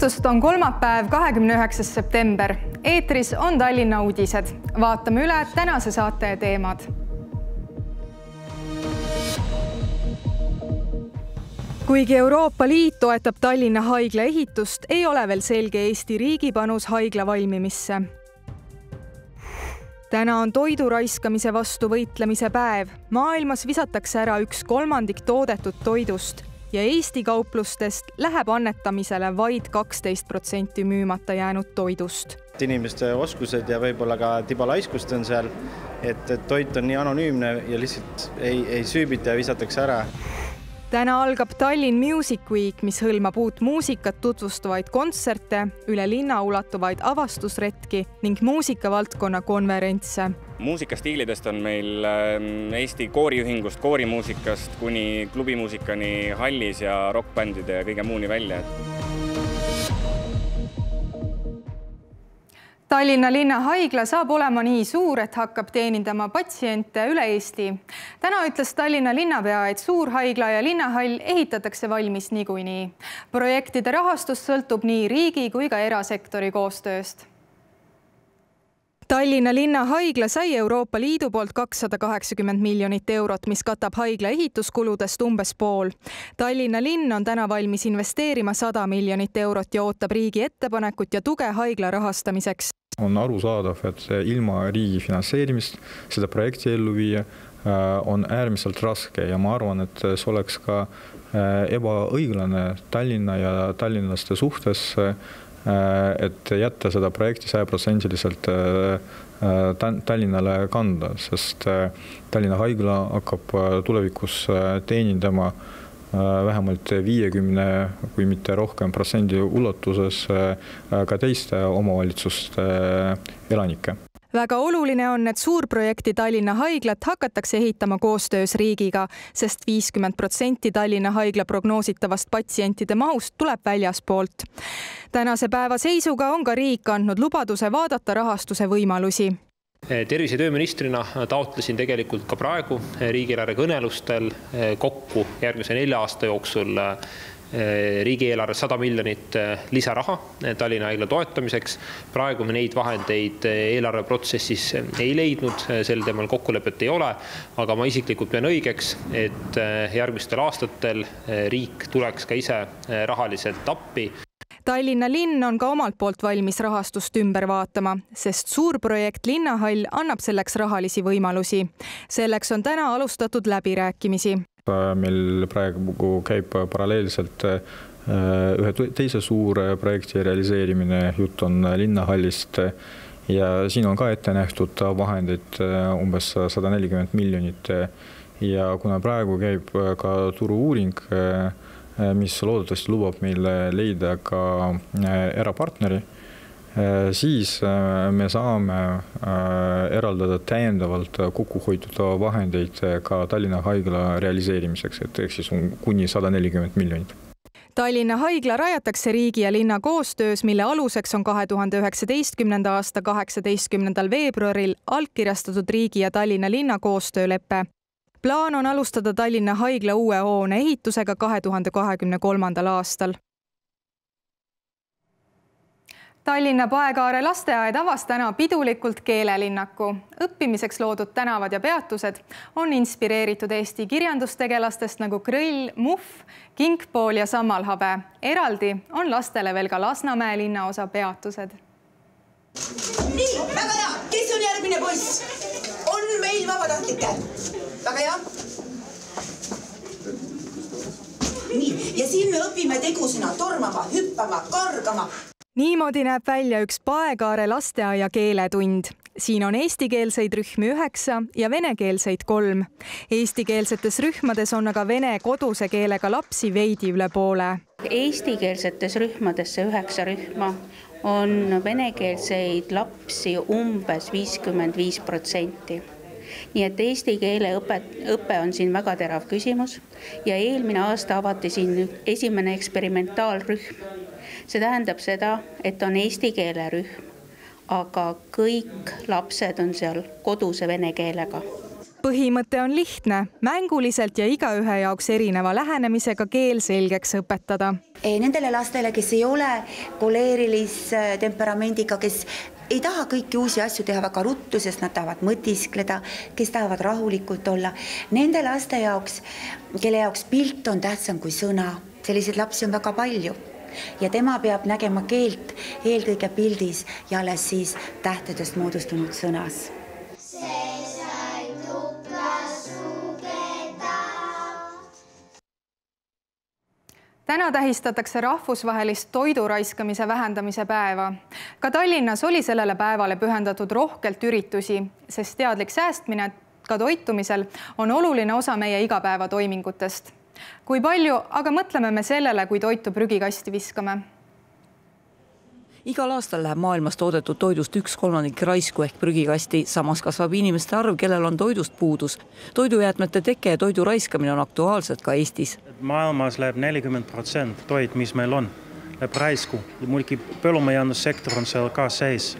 õhtust on kolmapäev, kahekümne üheksas september. eetris on Tallinna uudised. vaatame üle tänase saate teemad. kuigi Euroopa Liit toetab Tallinna haigla ehitust, ei ole veel selge Eesti riigi panus haigla valmimisse täna on toidu raiskamise vastu võitlemise päev. maailmas visatakse ära üks kolmandik toodetud toidust ja Eesti kauplustest läheb annetamisele vaid kaksteist protsenti müümata jäänud toidust. inimeste oskused ja võib-olla ka tiba laiskust on seal, et, et toit on nii anonüümne ja lihtsalt ei, ei süübita ja visatakse ära täna algab Tallinn Music Week, mis hõlmab uut muusikat tutvustavaid kontserte, üle linna ulatuvaid avastusretki ning muusikavaldkonna konverentse. muusikastiilidest on meil ähm, Eesti kooriühingust, koorimuusikast kuni klubimuusikani hallis ja rokkbändide ja kõige muuni välja, Tallinna linnahaigla saab olema nii suur, et hakkab teenindama patsiente üle Eesti. täna ütles Tallinna linnapea, et suurhaigla ja linnahall ehitatakse valmis niikuinii. projektide rahastus sõltub nii riigi kui ka erasektori koostööst Tallinna linnahaigla sai Euroopa Liidu poolt kakssada kaheksakümmend miljonit eurot, mis katab haigla ehituskuludest umbes pool. Tallinna linn on täna valmis investeerima sada miljonit eurot ja ootab riigi ettepanekut ja tuge haigla rahastamiseks. On arusaadav, et ilma riigi finantseerimist seda projekti ellu viia äh, on äärmiselt raske. Ja ma arvan, et see oleks ka äh, ebaõiglane Tallinna ja tallinlaste suhtes, äh, et jätta seda projekti sajaprotsendiliselt Tallinnale kanda, sest Tallinna Haigla hakkab tulevikus teenindama vähemalt viiekümne, kui mitte rohkem protsendi ulatuses äh, ka teiste omavalitsuste äh, elanikke väga oluline on, et suurprojekti Tallinna Haiglat hakatakse ehitama koostöös riigiga sest, sest viiskümmend protsenti Tallinna Haigla prognoositavast patsientide mahust tuleb väljaspoolt. tänase päeva seisuga on ka riik andnud lubaduse vaadata rahastuse võimalusi tervise- ja tööministrina taotlesin tegelikult ka praegu riigieelarve kõnelustel eh, kokku järgmise nelja aasta jooksul eh, riigieelarves sada miljonit eh, lisaraha Tallinna Haigla toetamiseks. praegu me neid vahendeid eelarveprotsessis ei leidnud, sel teemal kokkulepet ei ole, aga ma isiklikult pean õigeks, et järgmistel aastatel riik tuleks ka ise rahaliselt appi Tallinna linn on ka omalt poolt valmis rahastust ümber vaatama, sest suurprojekt Linnahall annab selleks rahalisi võimalusi. selleks on täna alustatud läbirääkimisi. meil praegu käib paralleelselt äh, ühe teise suure projekti realiseerimine, jutt on linnahallist ja siin on ka ette nähtud vahendeid äh, umbes sada nelikümmend miljonit ja kuna praegu käib ka turu-uuring Äh, mis loodetavasti lubab meile leida ka äh, erapartneri, äh, siis me saame eraldada täiendavalt kokku hoitud vahendeid ka Tallinna Haigla realiseerimiseks, et ehk siis kuni sada nelikümmend miljonit. Tallinna haigla rajatakse riigi ja linna koostöös, mille aluseks on kahe tuhande üheksateistkümnenda aasta kaheksateistkümnendal veebruaril allkirjastatud riigi ja Tallinna linna koostöölepe plaan on alustada Tallinna Haigla uue hoone ehitusega kahe tuhande kahekümne kolmandal aastal. Tallinna Paekaare lasteaed avas täna pidulikult keelelinnaku. õppimiseks loodud tänavad ja peatused on inspireeritud Eesti kirjandustegelastest nagu Krõll, Muhv, Kingpool ja Sammalhabe. eraldi on lastele veel ka Lasnamäe linnaosa peatused. nii, väga hea, kes on järgmine buss? on meil vabatahtlikke? Väga hea. nii, ja siin me õpime tegusõna tormama, hüppama, kargama. niimoodi näeb välja üks Paekaare lasteaia keeletund siin on eestikeelseid rühmi üheksa ja venekeelseid kolm. Eestikeelsetes rühmades on aga vene koduse keelega lapsi veidi üle poole. Eestikeelsetes rühmades see üheksa rühma on venekeelseid lapsi umbes viiskümmend viis protsenti nii et eesti keele õpet, õpe on siin väga terav küsimus ja eelmine aasta avati siin esimene eksperimentaalrühm. see tähendab seda, et on eesti keele rühm, aga kõik lapsed on seal koduse vene keelega põhimõte on lihtne, mänguliselt ja igaühe jaoks erineva lähenemisega keel selgeks õpetada. Nendele lastele, kes ei ole koleerilise temperamendiga, kes ei taha kõiki uusi asju teha väga ruttu, sest nad tahavad mõtiskleda, kes tahavad rahulikult olla. Nende laste jaoks, kelle jaoks pilt on tähtsam kui sõna, selliseid lapsi on väga palju ja tema peab nägema keelt eelkõige pildis ja alles siis tähtedest moodustunud sõnas täna tähistatakse rahvusvahelist toidu raiskamise vähendamise päeva. ka Tallinnas oli sellele päevale pühendatud rohkelt üritusi, sest teadlik säästmine ka toitumisel on oluline osa meie igapäevatoimingutest. kui palju aga mõtleme me sellele, kui toitu prügikasti viskame igal aastal läheb maailmas toodetud toidust üks kolmandik raisku ehk prügikasti, samas kasvab inimeste arv, kellel on toidust puudus. toidujäätmete teke ja toidu raiskamine on aktuaalsed ka Eestis. maailmas läheb nelikümmend protsenti toit, mis meil on, läheb raisku muidugi põllumajandussektor on seal ka sees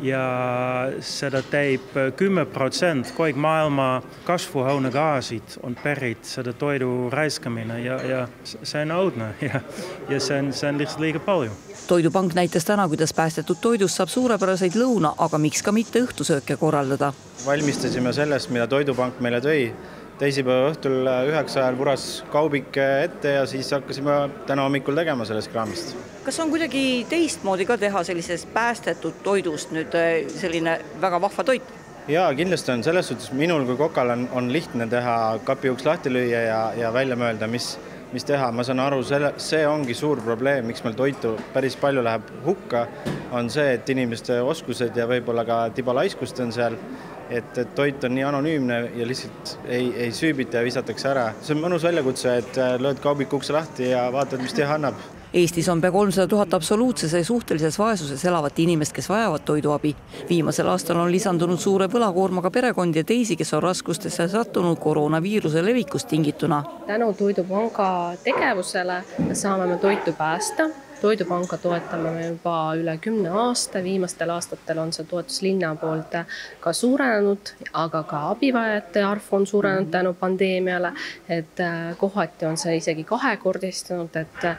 ja seda teeb kümme protsenti, kõik maailma kasvuhoonegaasid on pärit seda toidu raiskamine ja, ja see on õudne ja, ja see on, see on lihtsalt liiga palju. toidupank näitas täna, kuidas päästetud toidust saab suurepäraseid lõuna, aga miks ka mitte õhtusööke korraldada. valmistasime sellest, mida Toidupank meile tõi teisipäeva õhtul üheksa ajal vuras kaubik ette ja siis hakkasime täna hommikul tegema sellest kraamist. kas on kuidagi teistmoodi ka teha sellisest päästetud toidust nüüd äh, selline väga vahva toit? jaa, kindlasti on selles suhtes minul kui kokal on, on lihtne teha kapi uks lahti lüüa ja, ja välja mõelda, mis, mis teha, ma saan aru, selle, see ongi suur probleem, miks meil toitu päris palju läheb hukka, on see, et inimeste oskused ja võib-olla ka tibalaiskust on seal et, et toit on nii anonüümne ja lihtsalt ei, ei süübita ja visatakse ära. see on mõnus väljakutse, et äh, lööd kaubiku ukse lahti ja vaatad, mis teha annab. Eestis on pea kolmsada tuhat absoluutses ja suhtelises vaesuses elavat inimest, kes vajavad toiduabi. viimasel aastal on lisandunud suure võlakoormaga perekondi ja teisi, kes on raskustesse sattunud koroonaviiruse levikust tingituna. tänu Toidupanga tegevusele saame me toitu päästa toidupanka toetame me juba üle kümne aasta, viimastel aastatel on see toetus linna poolt ka suurenenud, aga ka abivajajate arv on suurenenud tänu pandeemiale. et äh, kohati on see isegi kahekordistunud, et, äh,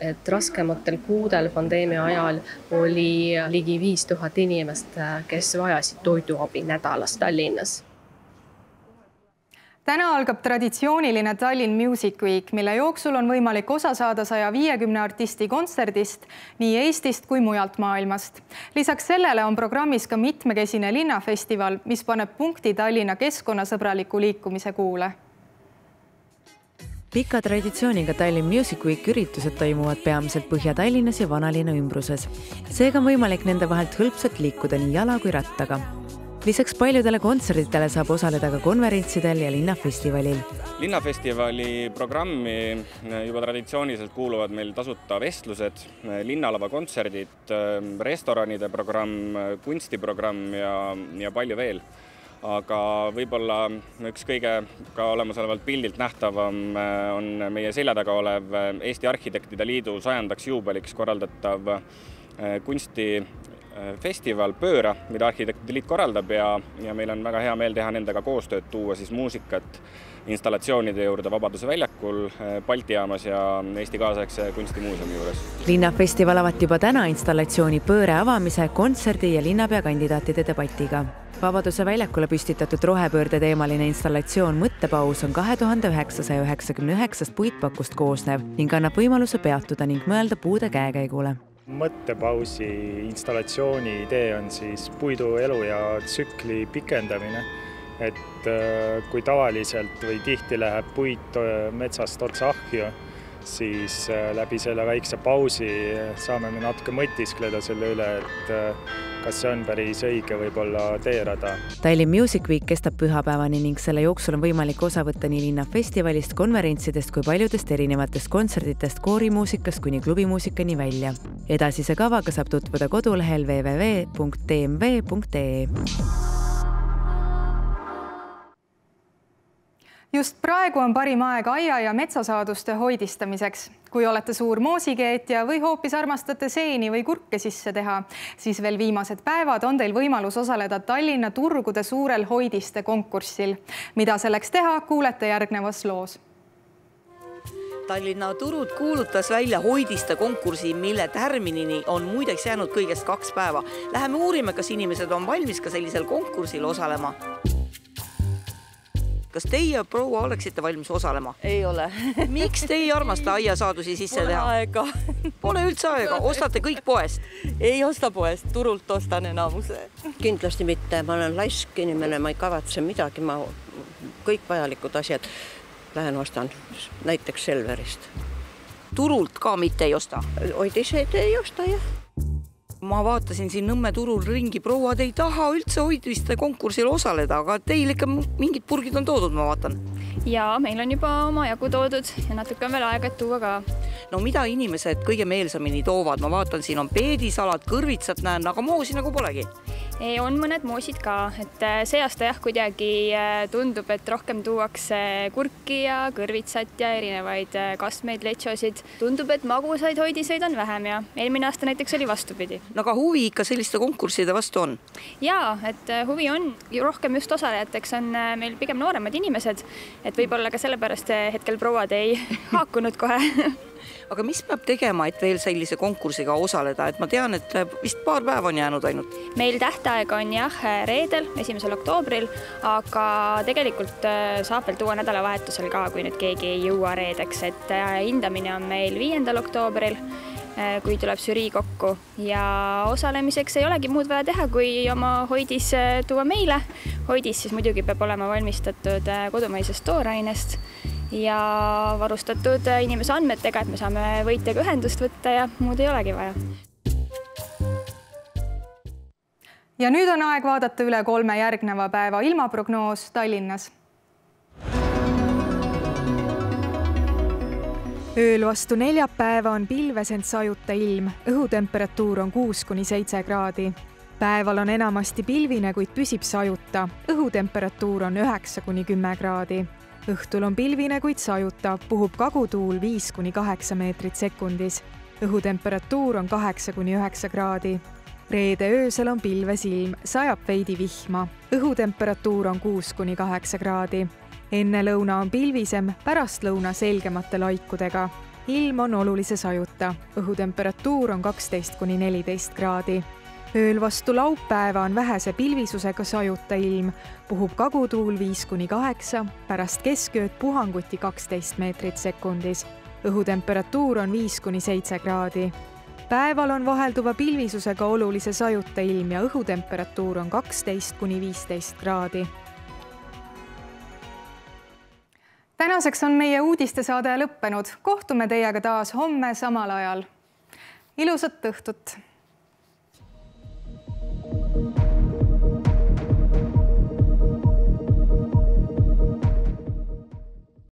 et raskematel kuudel pandeemia ajal oli ligi viis tuhat inimest, äh, kes vajasid toiduabi nädalas Tallinnas täna algab traditsiooniline Tallinn Music Week, mille jooksul on võimalik osa saada saja viiekümne artisti kontserdist nii Eestist kui mujalt maailmast. lisaks sellele on programmis ka mitmekesine linnafestival, mis paneb punkti Tallinna keskkonnasõbraliku liikumise kuule pika traditsiooniga Tallinn Music Week üritused toimuvad peamiselt Põhja-Tallinnas ja vanalinna ümbruses. seega on võimalik nende vahelt hõlpsalt liikuda nii jala kui rattaga lisaks paljudele kontsertidele saab osaleda ka konverentsidel ja linnafestivalil. linnafestivali programmi juba traditsiooniliselt kuuluvad meil tasuta vestlused, linnalava kontserdid, restoranide programm, kunstiprogramm ja, ja palju veel aga võib-olla üks kõige ka olemasolevalt pildilt nähtavam on meie selja taga olev Eesti Arhitektide Liidu sajandaks juubeliks korraldatav kunsti Äh, festival Pööra, mida Arhitektide Liit korraldab ja, ja meil on väga hea meel teha nendega koostööd, tuua siis muusikat installatsioonide juurde Vabaduse väljakul, äh, Balti jaamas ja Eesti kaasaegse kunstimuuseumi juures. linnafestival avati juba täna installatsiooni Pööre avamise, kontserdi ja linnapea kandidaatide debatiga. Vabaduse väljakule püstitatud rohepöörde teemaline installatsioon Mõttepaus on kahe tuhande üheksasaja üheksakümne üheksast puitpakust koosnev ning annab võimaluse peatuda ning mõelda puude käekäigule mõttepausi installatsiooni idee on siis puidu eluea tsükli pikendamine. et äh, kui tavaliselt või tihti läheb puit äh, metsast otsa ahju, siis äh, läbi selle väikse pausi saame me natuke mõtiskleda selle üle, et kas see on päris õige võib-olla teerada. Tallinn Music Week kestab pühapäevani ning selle jooksul on võimalik osa võtta nii linnafestivalist, konverentsidest kui paljudest erinevatest kontserditest koorimuusikast kuni klubimuusikani välja. edasise kavaga saab tutvuda kodulehel www.tmv.ee just praegu on parim aeg aia ja metsasaaduste hoidistamiseks. kui olete suur moosikeetja või hoopis armastate seeni või kurke sisse teha, siis veel viimased päevad on teil võimalus osaleda Tallinna turgude suurel hoidiste konkursil. mida selleks teha, kuulete järgnevas loos Tallinna Turud kuulutas välja hoidiste konkursi, mille tärminini on muideks jäänud kõigest kaks päeva. Läheme uurime, kas inimesed on valmis ka sellisel konkursil osalema. Kas teie, proua, oleksite valmis osalema? ei ole miks te ei armasta aiasaadusi sisse Pole teha? aega. Pole üldse aega, ostate kõik poest? ei osta poest, turult ostan enamuse. kindlasti mitte, ma olen laisk inimene, ma ei kavatse midagi, ma kõik vajalikud asjad lähen ostan näiteks Selverist. turult ka mitte ei osta? hoidised ei osta jah. Ma vaatasin siin Nõmme turul ringi, proua, te ei taha üldse hoidviste konkursil osaleda, aga teil ikka mingid purgid on toodud, ma vaatan. ja meil on juba omajagu toodud ja natuke on veel aega, et tuua ka. no mida inimesed kõige meelsamini toovad, ma vaatan, siin on peedisalat, kõrvitsat näen, aga moosi nagu polegi on mõned moosid ka, et äh, see aasta jah, kuidagi äh, tundub, et rohkem tuuakse kurki ja kõrvitsat ja erinevaid äh, kastmeid, letšosid. tundub, et magusaid hoidiseid on vähem ja eelmine aasta näiteks oli vastupidi. no aga huvi ikka selliste konkursside vastu on? ja, et huvi on, rohkem just osalejateks on meil pigem nooremad inimesed, et võib-olla ka sellepärast hetkel prouad ei haakunud kohe aga mis peab tegema, et veel sellise konkursiga osaleda, et ma tean, et vist paar päeva on jäänud ainult? meil tähtaeg on jah, reedel, esimesel oktoobril, aga tegelikult äh, saab veel tuua nädalavahetusel ka, kui nüüd keegi ei jõua reedeks, et äh, hindamine on meil viiendal oktoobril äh, kui tuleb žürii kokku ja osalemiseks ei olegi muud vaja teha, kui oma hoidis tuua meile. hoidis siis muidugi peab olema valmistatud kodumaisest toorainest ja varustatud inimese andmetega, et me saame võitjaga ühendust võtta ja muud ei olegi vaja. ja nüüd on aeg vaadata üle kolme järgneva päeva ilmaprognoos Tallinnas. ööl vastu neljapäeva on pilves, ent sajuta ilm, õhutemperatuur on kuus kuni seitse kraadi. päeval on enamasti pilvine, kuid püsib sajuta, õhutemperatuur on üheksa kuni kümme kraadi õhtul on pilvine, kuid sajutav, puhub kagutuul viis kuni kaheksa meetrit sekundis. õhutemperatuur on kaheksa kuni üheksa kraadi. reede öösel on pilves ilm, sajab veidi vihma. õhutemperatuur on kuus kuni kaheksa kraadi. enne lõuna on pilvisem, pärastlõuna selgemate laikudega. ilm on olulise sajuta, õhutemperatuur on kaksteist kuni neliteist kraadi ööl vastu laupäeva on vähese pilvisusega sajuta ilm, puhub kagutuul viis kuni kaheksa, pärast keskööd puhanguti kaksteist meetrit sekundis. õhutemperatuur on viis kuni seitse kraadi. päeval on vahelduva pilvisusega olulise sajuta ilm ja õhutemperatuur on kaksteist kuni viisteist kraadi. tänaseks on meie uudistesaade lõppenud, kohtume teiega taas homme samal ajal. ilusat õhtut